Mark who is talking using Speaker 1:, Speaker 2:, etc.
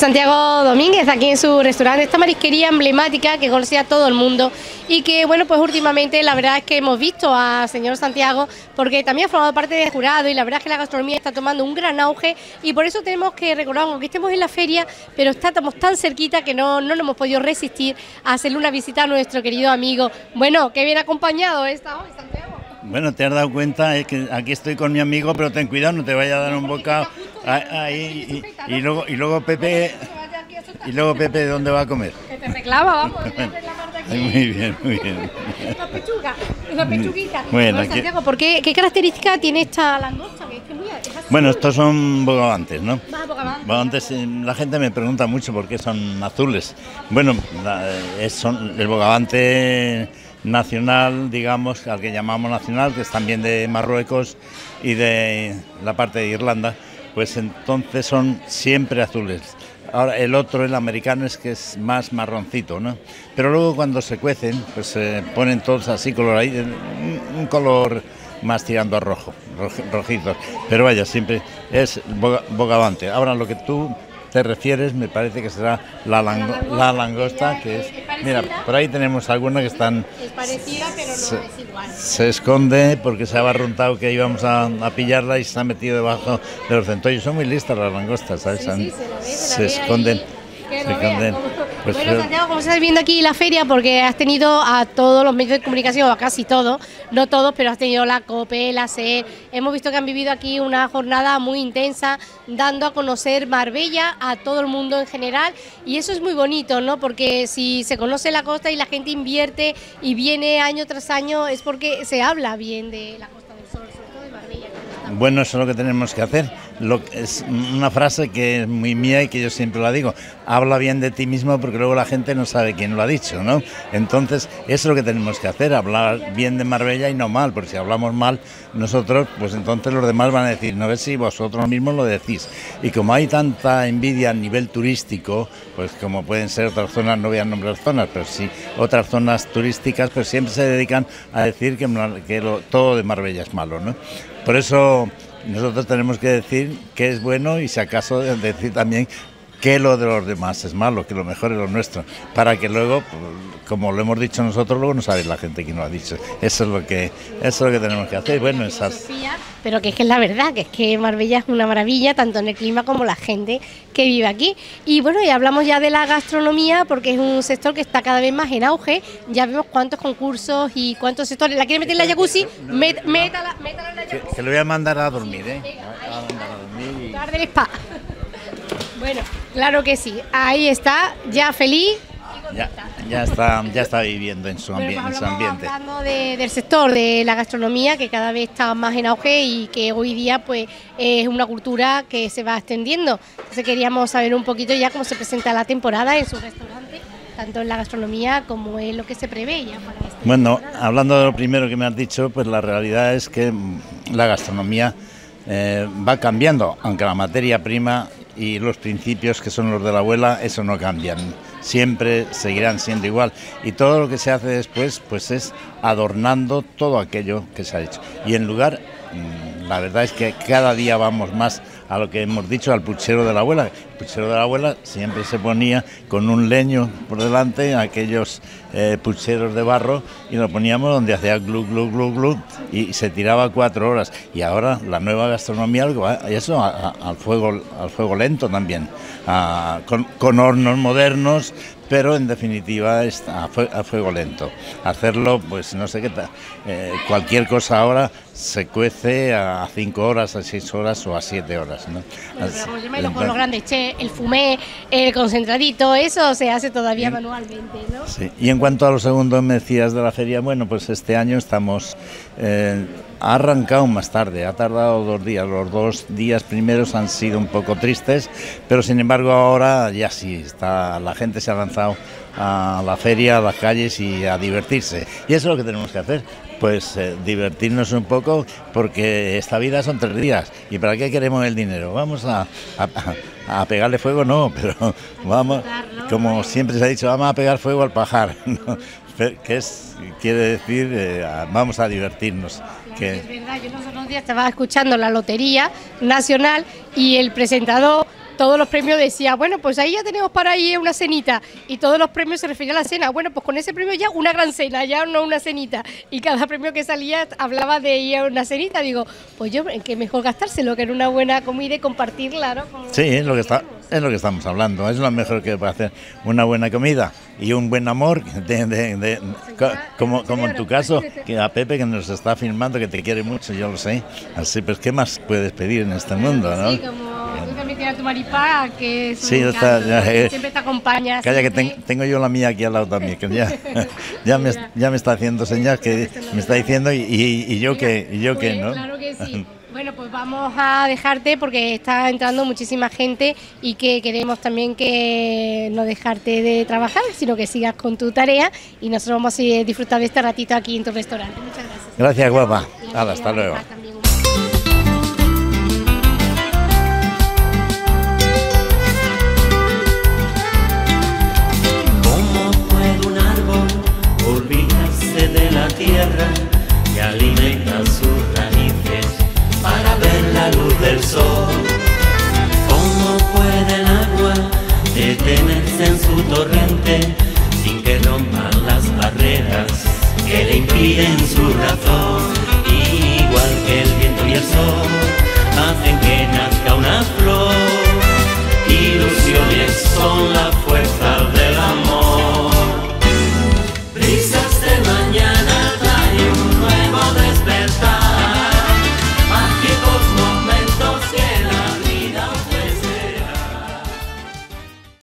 Speaker 1: Santiago Domínguez aquí en su restaurante, esta marisquería emblemática que conocía todo el mundo y que bueno pues últimamente la verdad es que hemos visto a señor Santiago porque también ha formado parte del jurado y la verdad es que la gastronomía está tomando un gran auge y por eso tenemos que recordar, aunque estemos en la feria, pero estamos tan cerquita que no, no nos hemos podido resistir a hacerle una visita a nuestro querido amigo. Bueno, que bien acompañado está hoy Santiago.
Speaker 2: Bueno, te has dado cuenta, es que aquí estoy con mi amigo, pero ten cuidado, no te vaya a dar un bocado ahí y, y, luego y luego Pepe y luego Pepe dónde va a comer.
Speaker 1: Que te reclama, vamos.
Speaker 2: muy bien, muy bien.
Speaker 1: Una pechuga, una pechuguita.
Speaker 2: Bueno,
Speaker 1: Santiago, ¿por qué, qué característica tiene esta langosta? Que es que muy,
Speaker 2: bueno, estos son bogavantes, ¿no? Bogavantes, eh, la gente me pregunta mucho por qué son azules. Bueno, es, son el bogavante nacional, digamos, al que llamamos nacional, que es también de Marruecos y de la parte de Irlanda, pues entonces son siempre azules. Ahora el otro, el americano, es que es más marroncito, ¿no? Pero luego cuando se cuecen, pues se ponen todos así color ahí, un color más tirando a rojo, rojizos. Pero vaya, siempre es bogavante. Ahora lo que tú te refieres, me parece que será la, la langosta, que es... Mira, por ahí tenemos alguna que están...
Speaker 1: Es parecida, pero no
Speaker 2: se,
Speaker 1: es igual.
Speaker 2: Se esconde porque se ha abarruntado que íbamos a, a, pillarla y se ha metido debajo de los centollos. Son muy listas las langostas, ¿sabes?
Speaker 1: Sí, sí, se, ve, se,
Speaker 2: se esconden. Se esconden.
Speaker 1: Pues bueno, Santiago, como estás viendo aquí la feria, porque has tenido a todos los medios de comunicación, a casi todos, no todos, pero has tenido la COPE, la SER, hemos visto que han vivido aquí una jornada muy intensa, dando a conocer Marbella a todo el mundo en general, y eso es muy bonito, ¿no? Porque si se conoce la costa y la gente invierte y viene año tras año, es porque se habla bien de la costa del sol, sobre todo de Marbella.
Speaker 2: Bueno, eso es lo que tenemos que hacer. Lo, es una frase que es muy mía y que yo siempre la digo. Habla bien de ti mismo porque luego la gente no sabe quién lo ha dicho, ¿no? Entonces, eso es lo que tenemos que hacer, hablar bien de Marbella y no mal, porque si hablamos mal nosotros, pues entonces los demás van a decir, no ves si vosotros mismos lo decís. Y como hay tanta envidia a nivel turístico, pues como pueden ser otras zonas, no voy a nombrar zonas, pero sí otras zonas turísticas, pues siempre se dedican a decir que, todo de Marbella es malo, ¿no? Por eso nosotros tenemos que decir que es bueno y si acaso decir también que lo de los demás es malo, que lo mejor es lo nuestro, para que luego, como lo hemos dicho nosotros, luego no sabe la gente que nos ha dicho. Eso es lo que, eso es lo que tenemos que hacer. Bueno, esas...
Speaker 1: Pero que es que es la verdad, que es que Marbella es una maravilla, tanto en el clima como la gente que vive aquí. Y bueno, y hablamos ya de la gastronomía, porque es un sector que está cada vez más en auge. Ya vemos cuántos concursos y cuántos sectores. ¿La quiere meter en la jacuzzi? métala, métala en la jacuzzi.
Speaker 2: Que, le voy a mandar a dormir, ¿eh?
Speaker 1: a mandar a dormir. Y... del spa. Bueno, claro que sí. Ahí está, ya feliz.
Speaker 2: Ya, ya, está, ya está viviendo en su, ambi en su ambiente.
Speaker 1: Hablando de, del sector de la gastronomía que cada vez está más en auge y que hoy día pues es una cultura que se va extendiendo. Entonces queríamos saber un poquito ya cómo se presenta la temporada en su restaurante, tanto en la gastronomía como en lo que se prevé ya para este
Speaker 2: Bueno, temporada. hablando de lo primero que me has dicho, pues la realidad es que la gastronomía eh, va cambiando, aunque la materia prima y los principios que son los de la abuela, eso no cambian. Siempre seguirán siendo igual. Y todo lo que se hace después, pues es adornando todo aquello que se ha hecho. Y en lugar, la verdad es que cada día vamos más a lo que hemos dicho, al puchero de la abuela. El puchero de la abuela siempre se ponía con un leño por delante, aquellos eh, pucheros de barro, y lo poníamos donde hacía glu, glu, glu, glu, y se tiraba cuatro horas. Y ahora la nueva gastronomía, eso, al fuego, al fuego lento también, a, con, hornos modernos, pero en definitiva está a fuego lento. Hacerlo, pues no sé qué tal, eh, cualquier cosa ahora se cuece a 5 horas, a 6 horas o a 7 horas. ¿no?
Speaker 1: Con los grandes che, el fumé, el concentradito, eso se hace todavía y, manualmente. ¿no?
Speaker 2: Sí. Y en cuanto a los segundos me decías de la feria, bueno, pues este año estamos... Eh, ha arrancado más tarde, ha tardado dos días. Los dos días primeros han sido un poco tristes, pero sin embargo ahora ya sí, está, la gente se ha lanzado a la feria, a las calles y a divertirse. Y eso es lo que tenemos que hacer, pues eh, divertirnos un poco porque esta vida son tres días. ¿Y para qué queremos el dinero? Vamos a, a, a pegarle fuego, no, pero vamos, como siempre se ha dicho, vamos a pegar fuego al pajar. ¿no? que es, quiere decir, eh, vamos a divertirnos. Que...
Speaker 1: Es verdad, yo los otros días estaba escuchando la Lotería Nacional y el presentador todos los premios decía, bueno, pues ahí ya tenemos para ir una cenita. Y todos los premios se referían a la cena. Bueno, pues con ese premio ya una gran cena, ya no una cenita. Y cada premio que salía hablaba de ir a una cenita. Digo, pues yo, que mejor gastárselo que en una buena comida y compartirla, ¿no?
Speaker 2: sí, es lo que está. Es lo que estamos hablando, es lo mejor que puede hacer una buena comida y un buen amor, como, como en tu caso, que a Pepe que nos está filmando, que te quiere mucho, yo lo sé. Así, pues, ¿qué más puedes pedir en este mundo, no?
Speaker 1: A tu maripá, que,
Speaker 2: sí, está,
Speaker 1: eh, siempre te acompaña.
Speaker 2: Calla, que tengo yo la mía aquí al lado también, que ya, ya, me, ya me está haciendo señas, que me está diciendo y, y, yo que, y yo que,
Speaker 1: pues,
Speaker 2: ¿no?
Speaker 1: Claro que sí. Bueno, pues vamos a dejarte porque está entrando muchísima gente y que queremos también que no dejarte de trabajar, sino que sigas con tu tarea y nosotros vamos a disfrutar de este ratito aquí en tu restaurante. Muchas gracias.
Speaker 2: Gracias, guapa. hasta luego.
Speaker 3: ¿Cómo de la tierra y alimenta sus raíces? para ver la luz del sol. ¿Cómo puede el agua detenerse en su torrente sin que rompan las barreras que le impiden su razón?